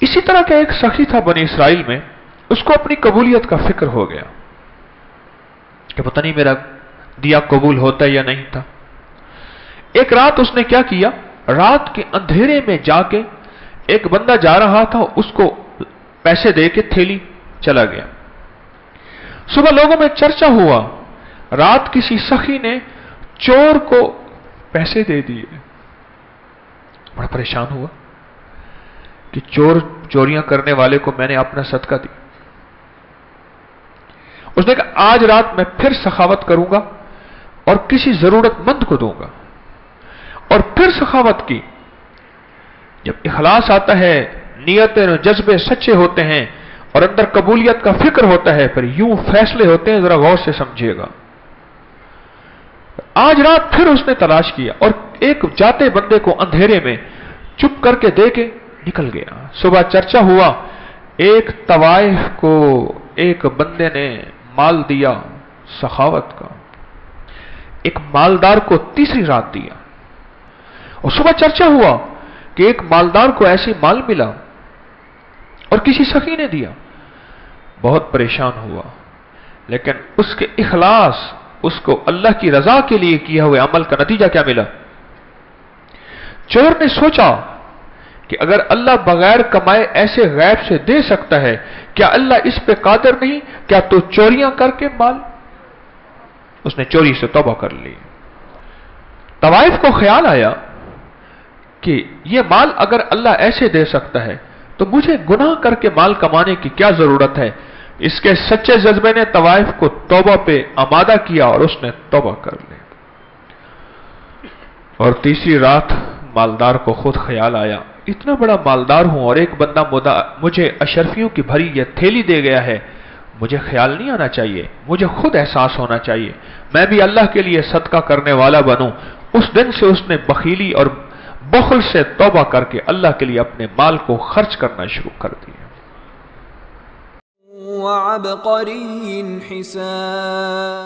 اسی طرح کا ایک سخی تھا بنی اسرائیل میں، اس کو اپنی قبولیت کا فکر ہو گیا کہ پتہ نہیں میرا دیا قبول ہوتا یا نہیں تھا۔ ایک رات اس نے کیا کیا؟ رات کے اندھیرے میں جا کے ایک بندہ جا رہا تھا، اس کو پیسے دے کے تھیلی چلا گیا۔ صبح لوگوں میں چرچا ہوا۔ رات کسی سخی نے چور کو پیسے دے دیے۔ بڑا پریشان ہوا۔ کہ چور چوریاں کرنے والے کو میں نے اپنا صدقہ دی اس نے کہا، آج رات میں پھر سخاوت کروں گا اور کسی ضرورت مند کو دوں گا۔ اور پھر سخاوت کی۔ جب اخلاص آتا ہے، نیتیں جذبے سچے ہوتے ہیں اور اندر قبولیت کا فکر ہوتا ہے، پھر یوں فیصلے ہوتے ہیں، ذرا غور سے سمجھے گا۔ آج رات پھر اس نے تلاش کیا اور ایک جاتے بندے کو اندھیرے میں چپ کر کے دے کے نکل گیا۔ صبح چرچا ہوا، ایک طوائف کو ایک بندے نے مال دیا سخاوت کا۔ ایک مالدار کو تیسری رات دیا۔ اور صبح چرچا ہوا کہ ایک مالدار کو ایسی مال ملا اور کسی سخی نے دیا۔ بہت پریشان ہوا، لیکن اس کے اخلاص، اس کو اللہ کی رضا کے لیے کیا ہوئے عمل کا نتیجہ کیا ملا؟ چور نے سوچا کہ اگر اللہ بغیر کمائے ایسے غیب سے دے سکتا ہے، کیا اللہ اس پہ قادر نہیں؟ کیا تو چوریاں کر کے مال؟ اس نے چوری سے توبہ کر لی۔ طوائف کو خیال آیا کہ یہ مال اگر اللہ ایسے دے سکتا ہے، تو مجھے گناہ کر کے مال کمانے کی کیا ضرورت ہے؟ اس کے سچے جذبے نے طوائف کو توبہ پہ آمادہ کیا اور اس نے توبہ کر لی۔ اور تیسری رات مالدار کو خود خیال آیا۔ اتنا بڑا مالدار ہوں اور ایک بندہ مجھے اشرفیوں کی بھری یہ تھیلی دے گیا ہے، مجھے خیال نہیں آنا چاہیے، مجھے خود احساس ہونا چاہیے۔ میں بھی اللہ کے لیے صدقہ کرنے والا بنوں۔ اس دن سے اس نے بخیلی اور بخل سے توبہ کر کے اللہ کے لیے اپنے مال کو خرچ کرنا شروع کر دیا۔ وعبقری حساب